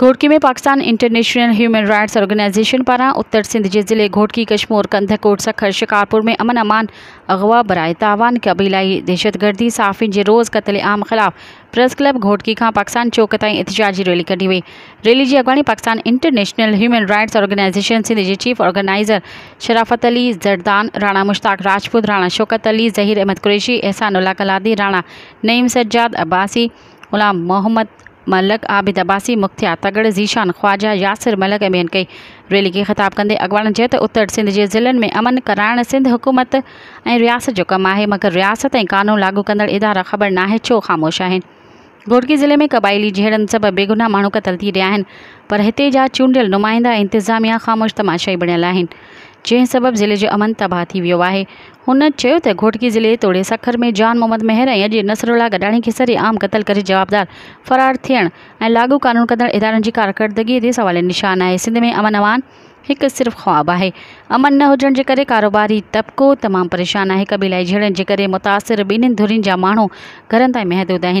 گھوٹکی میں Pakistan international human rights organization پارا اتر سندھ جزلے ضلعے گھوٹکی کشمور کندھکوٹ سکھر، شکارپور میں امن امان اغوا برائے تاوان قبیلائی دہشت گردی صحافی کے روز قتل عام خلاف پریس کلب گھوٹکی کا پاکستان چوک تک اتجاج ریلی کڑی ہوئی۔ ریلی جی اغوانی Pakistan international human rights organization Sindh کی چیف آرگنائزر شرافت علی زردان، رانا مشتاق راجپوت، رانا شوکت علی، ظہیر احمد قریشی، احسان اللہ کلادی، رانا نعیم سجاد عباسی، غلام محمد ملک عابد عباسی مختیا تگڑ زیشان خواجہ یاسر ملک امین کئی۔ ریلی کے خطاب کردے اغوان چیت اتر سندھ کے ضلع میں امن کرائیں سندھ حکومت ریاست جو کم ہے مگر ریاستیں قانون لاگو کرند ادارہ خبر نہو خاموش ہیں گوٹکی ضلعے میں قبائلی جڑ سب بےگنہ مہ قتل کی رہا ہے پر چونڈل نمائندہ انتظامیہ خاموش تماشی بڑھیا ہے جن سبب ضلعے امن تباہی ویو ہے انوٹکی ضلعے توڑے سکھر میں جان محمد مہر نسر الا گڈانی کے سرے عام قتل کر جوابدار فرار تھ لاگو قانون کردہ ادارے کی کارکردگی کے سوال نشان ہے سندھ میں امن عمان ایک صرف خواب ہے امن نہ ہوجن کے کاروباری طبقوں تمام پریشان ہے ایک بلائی جھیڑنے کے متاثر بن دین جا مو گھر تھی محدود ہیں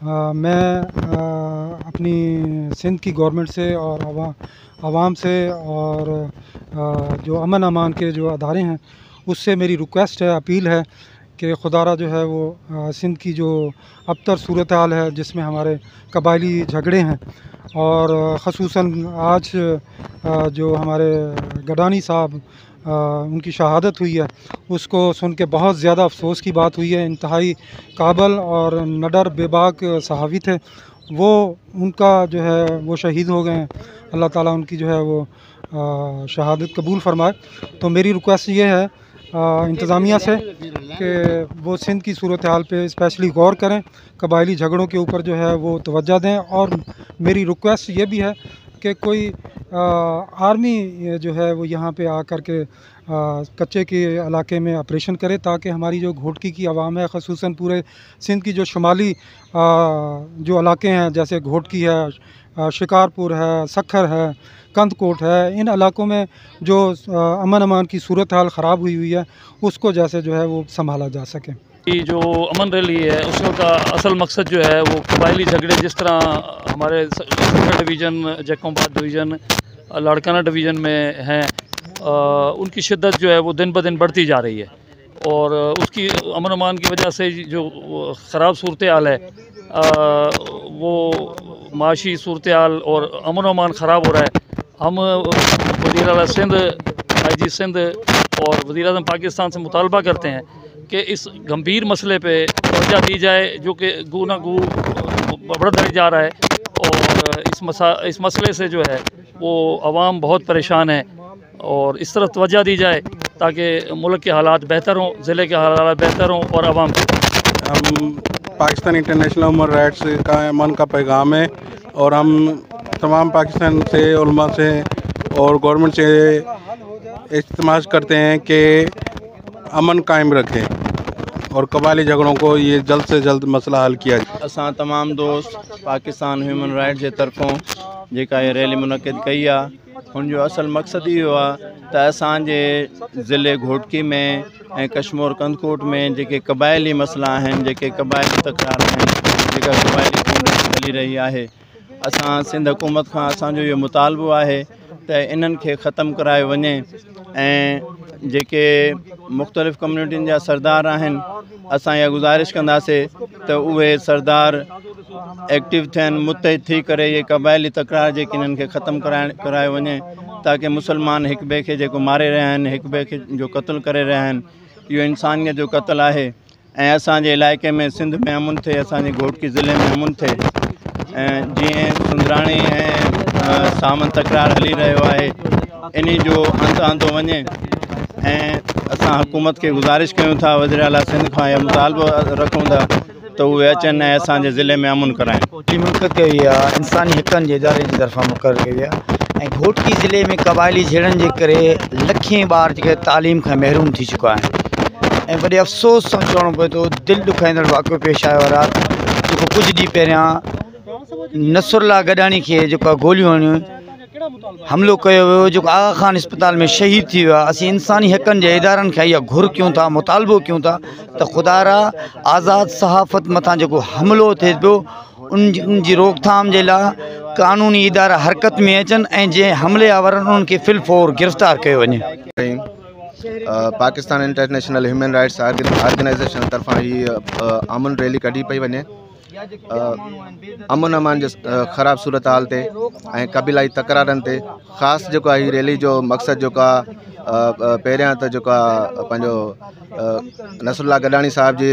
میں اپنی سندھ کی گورنمنٹ سے اور عوام سے اور جو امن امان کے جو ادارے ہیں، اس سے میری ریکویسٹ ہے، اپیل ہے کہ خدا را جو ہے وہ سندھ کی جو ابتر صورت حال ہے، جس میں ہمارے قبائلی جھگڑے ہیں، اور خصوصاً آج جو ہمارے گڈانی صاحب ان کی شہادت ہوئی ہے، اس کو سن کے بہت زیادہ افسوس کی بات ہوئی ہے۔ انتہائی قابل اور نڈر، بے باک صحافی تھے۔ وہ ان کا جو ہے، وہ شہید ہو گئے ہیں۔ اللہ تعالیٰ ان کی جو ہے، وہ شہادت قبول فرمائے۔ تو میری ریکویسٹ یہ ہے انتظامیہ سے کہ وہ سندھ کی صورتحال پہ اسپیشلی غور کریں۔ قبائلی جھگڑوں کے اوپر جو ہے، وہ توجہ دیں۔ اور میری ریکویسٹ یہ بھی ہے کہ کوئی آرمی جو ہے وہ یہاں پہ آ کر کے کچے کے علاقے میں آپریشن کرے تاکہ ہماری جو گھوٹکی کی عوام ہے، خصوصاً پورے سندھ کی جو شمالی جو علاقے ہیں، جیسے گھوٹکی ہے شکارپور ہے، سکھر ہے کند کوٹ ہے، ان علاقوں میں جو امن امان کی صورتحال خراب ہوئی ہوئی ہے، اس کو جیسے جو ہے وہ سنبھالا جا سکے۔ کی جو امن ریلی ہے، اس کا اصل مقصد جو ہے، وہ قبائلی جھگڑے، جس طرح ہمارے ڈویژن جیکوم آباد ڈویژن، لڑکانہ ڈویژن میں ہیں ان کی شدت جو ہے، وہ دن بہ دن بڑھتی جا رہی ہے۔ اور اس کی امن امان کی وجہ سے جو خراب صورتحال ہے وہ معاشی صورتحال اور امن و امان خراب ہو رہا ہے۔ ہم وزیر اعلیٰ سندھ، آئی جی سندھ اور وزیر اعظم پاکستان سے مطالبہ کرتے ہیں کہ اس گمبھیر مسئلے پہ توجہ دی جائے جو کہ گو نہ گو بڑھتا جا رہا ہے اور اس مسا، اس مسئلے سے جو ہے وہ عوام بہت پریشان ہے اور اس طرح توجہ دی جائے تاکہ ملک کے حالات بہتر ہوں زلے کے حالات بہتر ہوں اور عوام ہم پاکستان انٹرنیشنل عمر رائٹس کا امن کا پیغام ہے اور ہم تمام پاکستان سے، علماء سے اور گورنمنٹ سے اجتماع کرتے ہیں کہ امن قائم رکھیں اور قبائلی جگڑوں کو یہ جلد سے جلد مسئلہ حل کیا جائے۔ اساں تمام دوست پاکستان ہیومن رائٹ کے طرفوں جا یہ ریلی منعقد کری ان جو اصل مقصد یہ اصانے ضلع گھوٹکی میں کشمور کندکوٹ میں جے قبائلی مسئلہ ہیں جے قبائلی تقرار ہیں اصا سکومت کا یہ مطالبہ ہے ت ان کے ختم کرا وجے مختلف کمٹین جا سردار ہیں اصل یہ گزارش کردے تو اے سردار ایکٹ تھے متعدد یہ قبائلی تقرار جو ان کے ختم کرائے کرایا وجے تاکہ مسلمان ایک بھے کے مارے رہا ہے ایک بھے کے جو قتل کرے رہا ہے یہ انسانیت جو قتل ہے اصانے علاقے میں سندھ میں امون تھے اصانے گھوٹکی ضلعے میں امن تھے جیترانی سامان تقرار ہلی رہو ہے اند آدو وجے حکومت کے گزارش کروں وزرالہ سندھ کا مطالبہ رکھوں گا تو وہ اچن ضلع میں امن کر کے ادارے طرفہ مقرر کر گوٹکی ضلع میں قبائلی جھین کے لکھیں بار تعلیم کا محروم تھی چکا ہے بڑے افسوس سمجھو پڑے تو دل دکھائی واقعہ پیش آیا رات دیکھو کچھ ڈی پہ نسرلا گڈانی گول حملوں کا خان اسپتال میں شہید ہوقار گروں کروں تو خدا را آزاد صحافت مت حمل تھے پہ ان جی، کی جی روک تھام کے لیے قانونی ادارہ حرکت میں اچھا جن حملے والا ان کے فلفور گرفتار کیا وجے پاکستان آرگنائزیشن امن امان جي خراب سورت حال تي ۽ قبيلائي تڪرارن تي خاص جيڪو آهي هيءَ ريلي جو مقصد جيڪو آهي پهريان ته جيڪو آهي پنهنجو نسرلا گڏاڻي صاحب جي